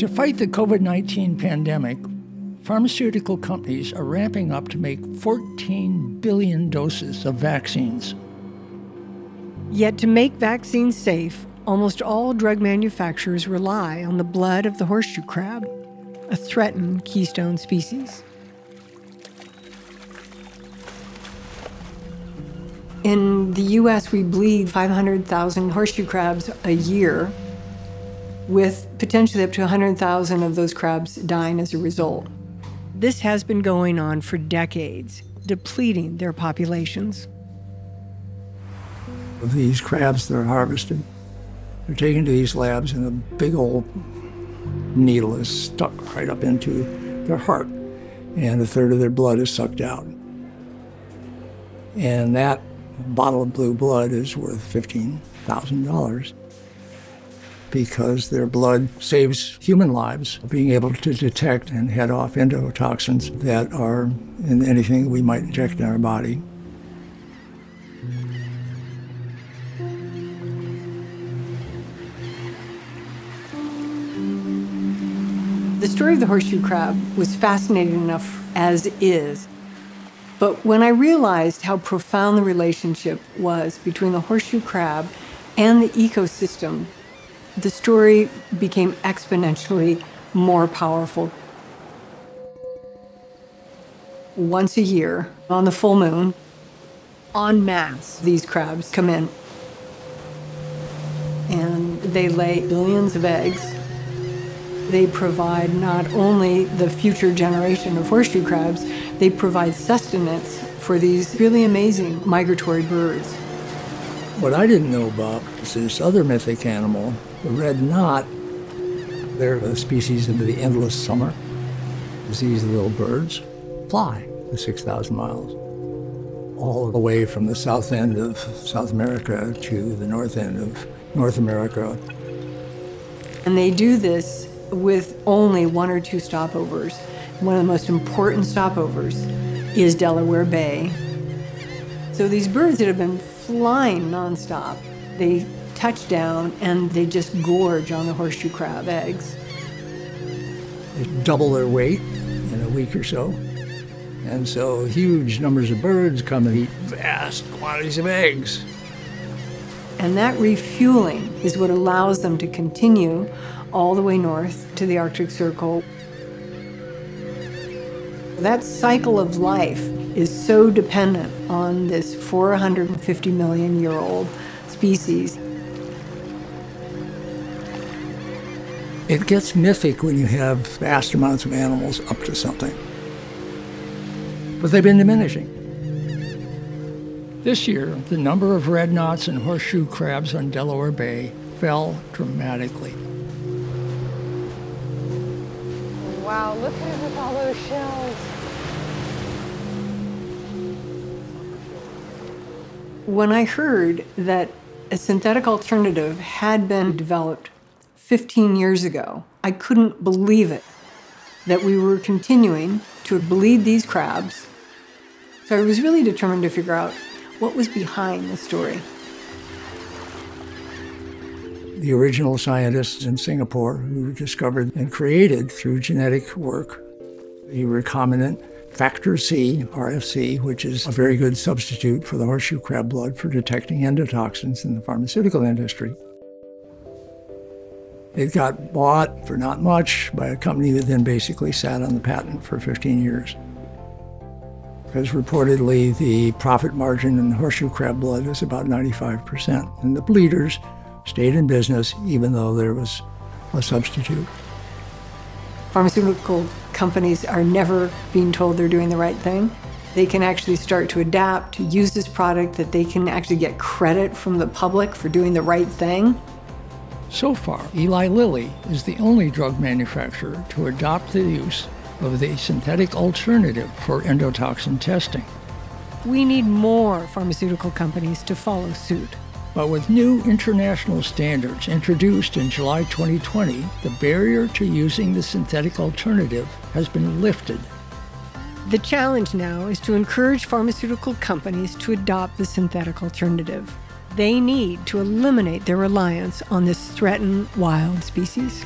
To fight the COVID 19 pandemic, pharmaceutical companies are ramping up to make 14 billion doses of vaccines. Yet, to make vaccines safe, almost all drug manufacturers rely on the blood of the horseshoe crab, a threatened keystone species. In the US, we bleed 500,000 horseshoe crabs a year, with potentially up to 100,000 of those crabs dying as a result. This has been going on for decades, depleting their populations. These crabs that are harvested, they're taken to these labs, and a big old needle is stuck right up into their heart, and a third of their blood is sucked out. And that bottle of blue blood is worth $15,000 because their blood saves human lives, being able to detect and head off endotoxins that are in anything we might inject in our body. The story of the horseshoe crab was fascinating enough as is. But when I realized how profound the relationship was between the horseshoe crab and the ecosystem, the story became exponentially more powerful. Once a year, on the full moon, en masse, these crabs come in. And they lay billions of eggs. They provide not only the future generation of horseshoe crabs, they provide sustenance for these really amazing migratory birds. What I didn't know about is this other mythic animal, the red knot. They're a species into the endless summer. These little birds fly the 6,000 miles, all the way from the south end of South America to the north end of North America. And they do this with only one or two stopovers. One of the most important stopovers is Delaware Bay. So these birds that have been flying nonstop, they touch down and they just gorge on the horseshoe crab eggs. They double their weight in a week or so. And so huge numbers of birds come and eat vast quantities of eggs. And that refueling is what allows them to continue all the way north to the Arctic Circle. That cycle of life is so dependent on this 450 million year old species. It gets mythic when you have vast amounts of animals up to something. But they've been diminishing. This year, the number of red knots and horseshoe crabs on Delaware Bay fell dramatically. Wow, look at it with all those shells. When I heard that a synthetic alternative had been developed 15 years ago, I couldn't believe it that we were continuing to bleed these crabs. So I was really determined to figure out what was behind the story. The original scientists in Singapore who discovered and created through genetic work the recombinant factor C, RFC, which is a very good substitute for the horseshoe crab blood for detecting endotoxins in the pharmaceutical industry. It got bought for not much by a company that then basically sat on the patent for 15 years. Because reportedly the profit margin in horseshoe crab blood is about 95%. And the bleeders stayed in business even though there was a substitute. Pharmaceutical companies are never being told they're doing the right thing. They can actually start to adapt, to use this product, that they can actually get credit from the public for doing the right thing. So far, Eli Lilly is the only drug manufacturer to adopt the use of the synthetic alternative for endotoxin testing. We need more pharmaceutical companies to follow suit. But with new international standards introduced in July 2020, the barrier to using the synthetic alternative has been lifted. The challenge now is to encourage pharmaceutical companies to adopt the synthetic alternative. They need to eliminate their reliance on this threatened wild species.